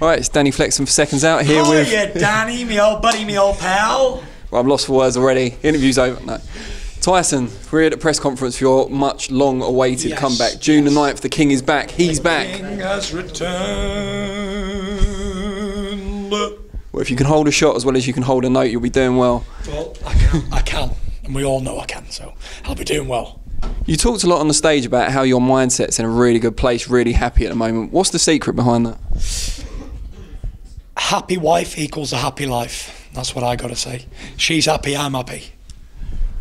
Right, it's Danny Flexen for Seconds Out here How with. are you, Danny, me old buddy, me old pal? Well, I'm lost for words already. Interview's over. No. Tyson, we're here at the press conference for your much long awaited Yes, comeback. June the 9th, the King is back. He's back. King has returned. Well, if you can hold a shot as well as you can hold a note, you'll be doing well. Well, I can, I can, and we all know I can, so I'll be doing well. You talked a lot on the stage about how your mindset's in a really good place, really happy at the moment. What's the secret behind that? Happy wife equals a happy life. That's what I got to say. She's happy, I'm happy.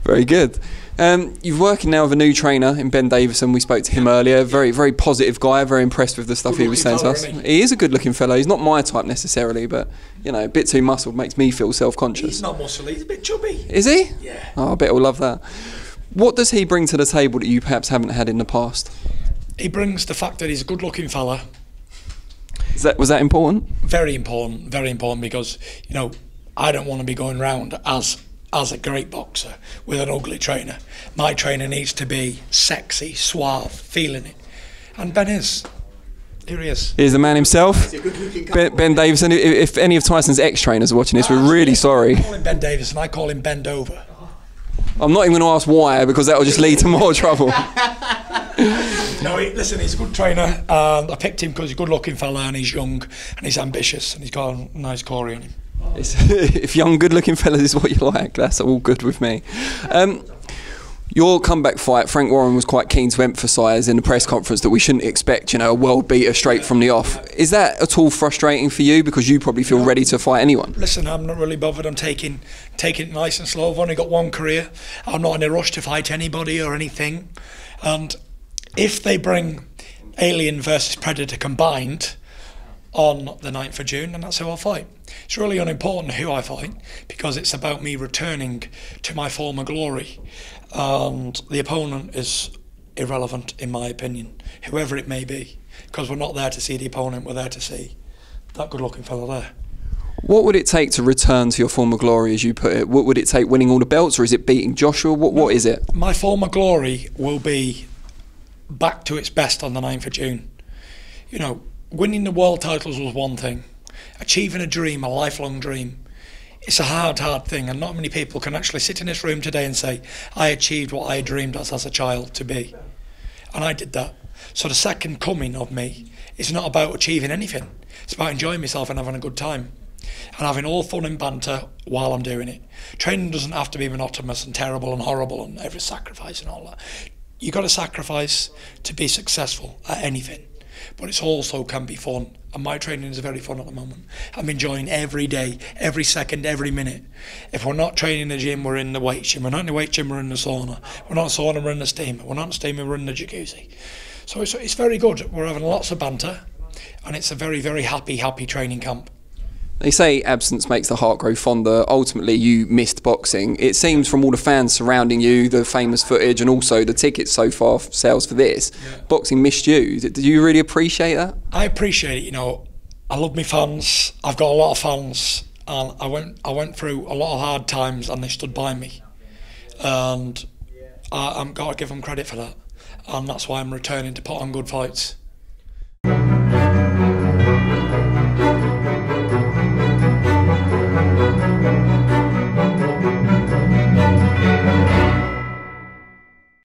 Very good. Um, you're working now with a new trainer in Ben Davison. We spoke to him earlier. Very, very positive guy. Very impressed with the stuff he was saying Good-looking to us. He is a good-looking fellow. He's not my type necessarily, but you know, a bit too muscled makes me feel self-conscious. He's not muscly, he's a bit chubby. Is he? Yeah. Oh, I bet he'll love that. What does he bring to the table that you perhaps haven't had in the past? He brings the fact that he's a good looking fella. Is that was that important? Very important, very important because, you know, I don't want to be going round as as a great boxer with an ugly trainer. My trainer needs to be sexy, suave, feeling it. And Ben is. Here he is. Here's the man himself, Ben, ben Davison. If, if any of Tyson's ex-trainers are watching this, we're really sorry. I call him Ben Davis and I call him Ben Dover. I'm not even going to ask why because that will just lead to more trouble. No, he, listen, he's a good trainer. And I picked him because he's a good looking fella and he's young and he's ambitious and he's got a nice Corey on him. It's, if young, good-looking fellas is what you like, that's all good with me. Um, your comeback fight, Frank Warren was quite keen to emphasise in the press conference that we shouldn't expect, you know, a world beater straight from the off. Is that at all frustrating for you because you probably feel ready to fight anyone? Listen, I'm not really bothered. I'm taking taking it nice and slow. I've only got one career. I'm not in a rush to fight anybody or anything. And if they bring Alien versus Predator combined on the 9th of June, then that's who I'll fight. It's really unimportant who I fight because it's about me returning to my former glory. And the opponent is irrelevant, in my opinion, whoever it may be, because we're not there to see the opponent, we're there to see that good looking fellow there. What would it take to return to your former glory, as you put it? What would it take, winning all the belts, or is it beating Joshua? What What is it? my former glory will be back to its best on the 9th of June. You know, winning the world titles was one thing, achieving a dream, a lifelong dream. It's a hard, hard thing, and not many people can actually sit in this room today and say, I achieved what I dreamed as, as a child to be. And I did that. So the second coming of me is not about achieving anything, it's about enjoying myself and having a good time. And having all fun and banter while I'm doing it. Training doesn't have to be monotonous and terrible and horrible and every sacrifice and all that. You got to sacrifice to be successful at anything, but it's also can be fun. And my training is very fun at the moment. I'm enjoying every day, every second, every minute. If we're not training in the gym, we're in the weight gym. We're not in the weight gym, we're in the sauna. We're not in the sauna, we're in the steamer. We're not in the steamer, we're in the jacuzzi. So it's, it's very good. We're having lots of banter, and it's a very, very happy, happy training camp. They say absence makes the heart grow fonder. Ultimately, you missed boxing. It seems from all the fans surrounding you, the famous footage, and also the tickets so far, sales for this, boxing missed you. Do you really appreciate that? I appreciate it. You know, I love my fans. I've got a lot of fans, and I went I went through a lot of hard times, and they stood by me, and I, I'm got to give them credit for that, and that's why I'm returning to put on good fights.